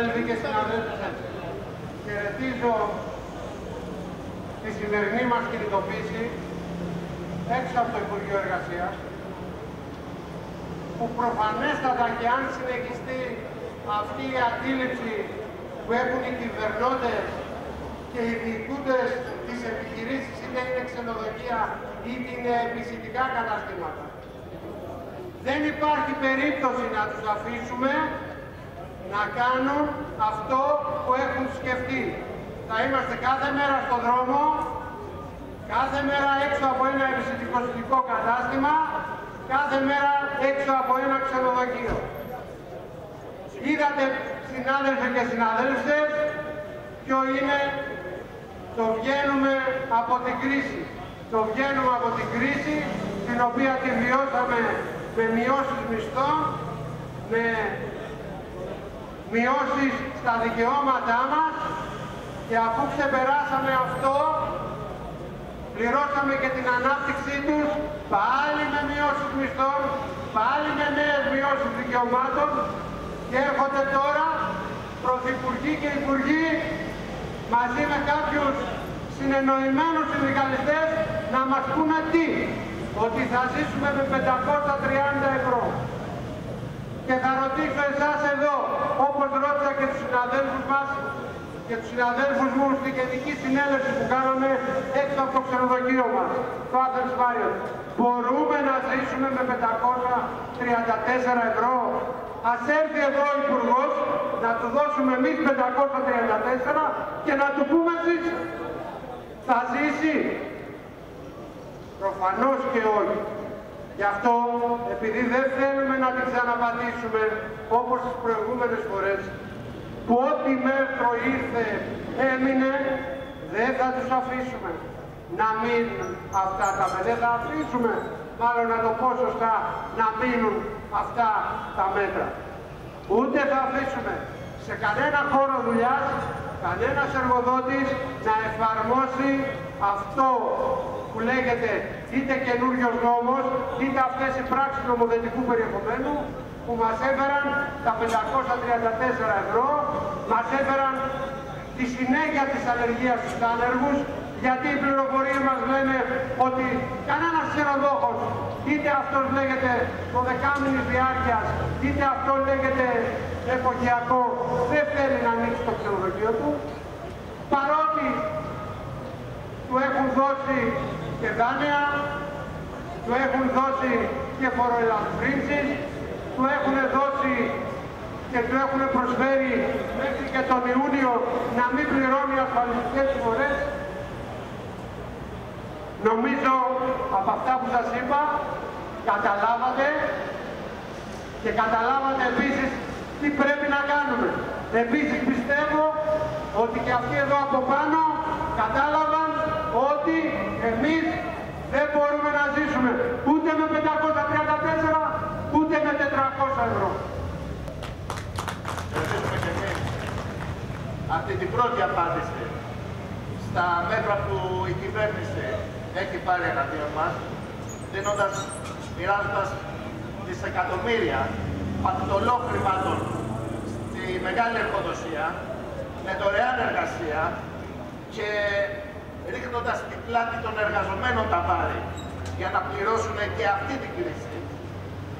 συνάδελφοι και συναδέλφες, χαιρετίζω τη σημερινή μας κινητοποίηση έξω από το Υπουργείο Εργασίας, που προφανέστατα και αν συνεχιστεί αυτή η αντίληψη που έχουν οι κυβερνώντες και οι διοικούντες της επιχειρήσης, είτε είναι ξενοδοχεία είτε είναι επισητικά καταστήματα. Δεν υπάρχει περίπτωση να τους αφήσουμε να κάνουν αυτό που έχουν σκεφτεί. Θα είμαστε κάθε μέρα στον δρόμο, κάθε μέρα έξω από ένα επιστημικό κατάστημα, κάθε μέρα έξω από ένα ξενοδοχείο. Είδατε συνάδελφοι και συναδέλφες ποιο είναι το βγαίνουμε από την κρίση. Το βγαίνουμε από την κρίση την οποία τη βιώσαμε με μειώσεις μισθών, με μειώσεις στα δικαιώματά μας και αφού ξεπεράσαμε αυτό πληρώσαμε και την ανάπτυξή τους πάλι με μειώσεις μισθών, πάλι με νέες μειώσεις δικαιωμάτων και έρχονται τώρα πρωθυπουργοί και υπουργοί μαζί με κάποιους συνεννοημένους συνδικαλιστές να μας πούνε τι, ότι θα ζήσουμε με 530 ευρώ. Και θα ρωτήσω εσάς εδώ, όπως ρώτησα και τους συναδέλφους μας και τους συναδέλφους μου στην γενική συνέλευση που κάναμε έξω από το ξενοδοχείο μας, το Athens Marriott. Μπορούμε να ζήσουμε με 534 ευρώ; Ας έρθει εδώ ο Υπουργός να του δώσουμε εμείς 534 και να του πούμε ζήσει. Θα ζήσει; Προφανώς και όχι. Γι' αυτό, επειδή δεν θέλουμε να την ξαναπατήσουμε όπως τις προηγούμενες φορές, που ό,τι μέτρο ήρθε έμεινε, δεν θα τους αφήσουμε να μείνουν αυτά τα μέτρα. Δεν θα αφήσουμε, μάλλον να το πω σωστά, να μείνουν αυτά τα μέτρα. Ούτε θα αφήσουμε σε κανένα χώρο δουλειάς, κανένας εργοδότης να εφαρμόσει αυτό που λέγεται είτε καινούριος νόμος, είτε αυτές οι πράξεις νομοθετικού περιεχομένου που μας έφεραν τα 534 ευρώ, μας έφεραν τη συνέχεια της ανεργίας στους άνεργους, γιατί οι πληροφορίες μας λένε ότι κανένας ξενοδόχος, είτε αυτός λέγεται το δεκάμινης διάρκειας, είτε αυτός λέγεται εποχιακό, δεν θέλει να ανοίξει το ξενοδοχείο του, παρότι του έχουν δώσει και δάνεια, του έχουν δώσει και φοροελαφρύνσεις, του έχουν δώσει και του έχουν προσφέρει μέχρι και τον Ιούνιο να μην πληρώνει ασφαλιστικές φορές. Νομίζω από αυτά που σας είπα καταλάβατε και καταλάβατε επίσης τι πρέπει να κάνουμε. Επίσης πιστεύω ότι και αυτοί εδώ από πάνω κατάλαβαν ότι εμείς δεν μπορούμε να ζήσουμε ούτε με 534 ούτε με 400 ευρώ. Ευχαριστούμε και εμείς αυτή την πρώτη απάντηση στα μέτρα που η κυβέρνηση έχει πάρει εναντίον μας, δίνοντας, μοιράζοντας δισεκατομμύρια παντολό χρημάτων στη μεγάλη εργοδοσία, με δωρεάν εργασία και ρίχνοντας την πλάτη των εργαζομένων τα βάρη για να πληρώσουν και αυτή την κρίση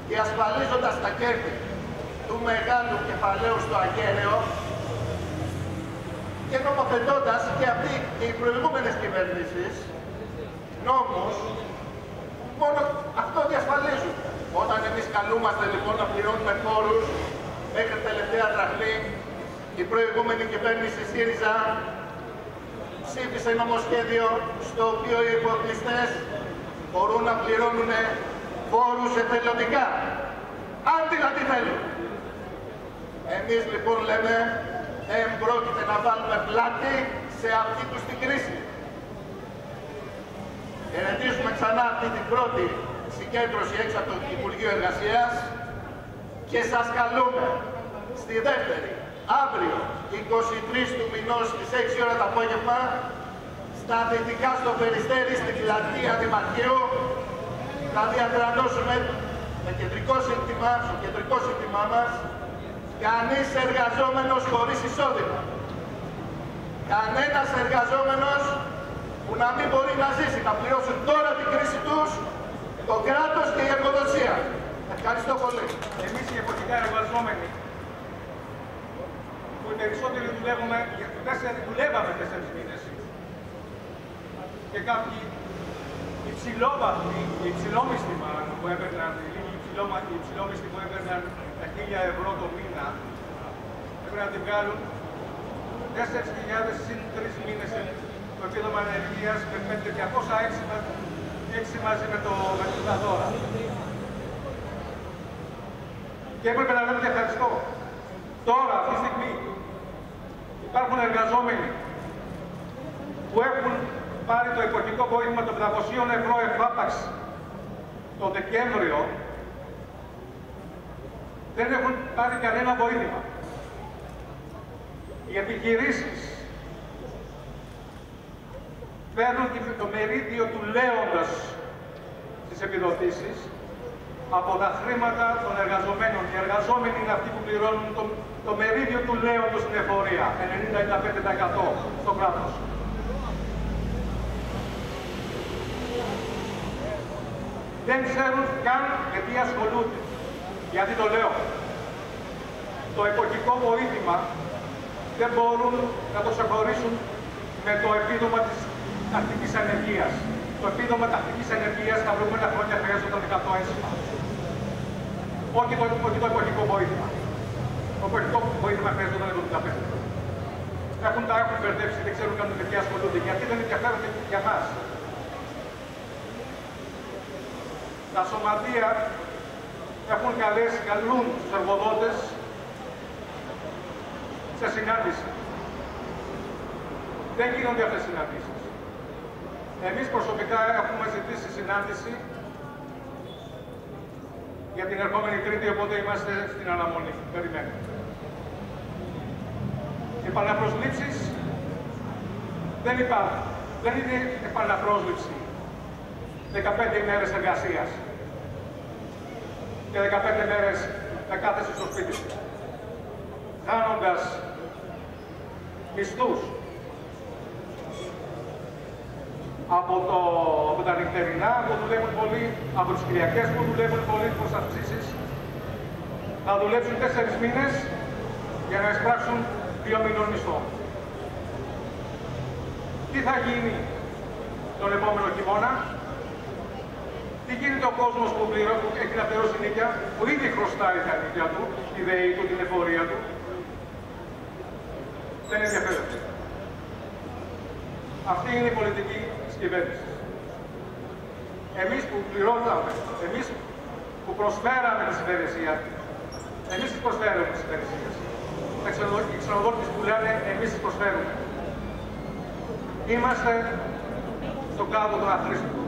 και ασφαλίζοντας τα κέρδη του μεγάλου κεφαλαίου στο αγέραιο και νομοθετώντας και αυτοί και οι προηγούμενες κυβερνήσεις νόμους μόνο αυτό διασφαλίζουν. Όταν εμείς καλούμαστε λοιπόν να πληρώνουμε φόρους μέχρι τελευταία δραχμή η προηγούμενη κυβέρνηση ΣΥΡΙΖΑ ψήφισε νομοσχέδιο στο οποίο οι υποκλειστές μπορούν να πληρώνουν φόρους εθελοντικά. Αν δηλαδή θέλουν. Εμείς λοιπόν λέμε δεν πρόκειται να βάλουμε πλάτη σε αυτή τους την κρίση. Ερετήσουμε ξανά αυτή την πρώτη συγκέντρωση έξω από το Υπουργείο Εργασίας και σας καλούμε στη δεύτερη, αύριο, 23 του μηνός στις 6 ώρα το απόγευμα, στα δυτικά στο Περιστέρι, στην πλατεία Δημαρχείου, θα διαδρανώσουμε με κεντρικό σύνθημα, στο κεντρικό σύνθημά μας, κανείς εργαζόμενος χωρίς εισόδημα. Κανένας εργαζόμενος που να μην μπορεί να ζήσει, να πληρώσουν τώρα την κρίση τους, το κράτος και η εργοδοσία. Ευχαριστώ πολύ. Εμείς οι εποχικά εργαζόμενοι, που οι περισσότεροι δουλεύουμε, τέσσερι, δουλεύαμε τέσσερις μήνες και κάποιοι υψηλόβαθμοι, υψηλόμισθοι μάλλον, που έπαιρναν, οι λίγοι υψηλόμισθοι που έπαιρναν τα 1000 ευρώ το μήνα, έπρεπε να την βγάλουν 4.000 συν 3 μήνες το επίδομα ανεργίας με 5.206 μαζί με το, με τα δώρα. Και έπρεπε να λέμε και ευχαριστώ. Τώρα, αυτή τη στιγμή, υπάρχουν εργαζόμενοι που έχουν πάρει το εποχικό βοήθημα των 500 ευρώ εφάπαξ το Δεκέμβριο, δεν έχουν πάρει κανένα βοήθημα. Οι επιχειρήσεις παίρνουν το μερίδιο του λέοντος στις επιδοτήσεις από τα χρήματα των εργαζομένων. Οι εργαζόμενοι είναι αυτοί που πληρώνουν το, το μερίδιο του λέοντος στην εφορία, 90-95% στο κράτος. Δεν ξέρουν καν με τι ασχολούνται. Γιατί το λέω. Το εποχικό βοήθημα δεν μπορούν να το ξεχωρίσουν με το επίδομα της τακτικής ανεργίας. Το επίδομα τακτικής ανεργίας τα προηγούμενα χρόνια χρειάζονταν 100 ένσημα. Όχι το, όχι το εποχικό βοήθημα. Το εποχικό βοήθημα χρειάζονταν 75. Έχουν τα έχουν μπερδέψει, δεν ξέρουν καν με τι ασχολούνται. Γιατί δεν ενδιαφέρονται για μας. Τα σωματεία έχουν καλέσει, καλούν τους εργοδότες σε συνάντηση. Δεν γίνονται αυτές οι συναντήσεις. Εμείς προσωπικά έχουμε ζητήσει συνάντηση για την ερχόμενη Τρίτη, οπότε είμαστε στην αναμονή. Περιμένουμε. Επαναπροσλήψεις δεν υπάρχουν. Δεν είναι επαναπρόσληψη 15 ημέρες εργασίας και 15 μέρες να κάθεσαι στο σπίτι σου. Χάνοντας μισθούς από, το, από τα νυχτερινά που δουλεύουν πολύ, από τις Κυριακές που δουλεύουν πολύ προς αυξήσεις, θα δουλέψουν τέσσερις μήνες για να εισπράξουν δύο μήνων μισθό. Τι θα γίνει τον επόμενο χειμώνα, τι γίνεται ο κόσμος που, που έχει να πληρώσει νίκια, που ήδη χρωστάει τα νίκια του, τη ΔΕΗ του, την εφορία του; Δεν ενδιαφέρεται. Αυτή είναι η πολιτική της κυβέρνησης. Εμείς που πληρώσαμε, εμείς που προσφέραμε τι υπηρεσία, εμείς τι προσφέρουμε τι υπηρεσίε. Οι ξενοδότες που λένε εμείς τι προσφέρουμε. Είμαστε στον κάδο των αχρήστων.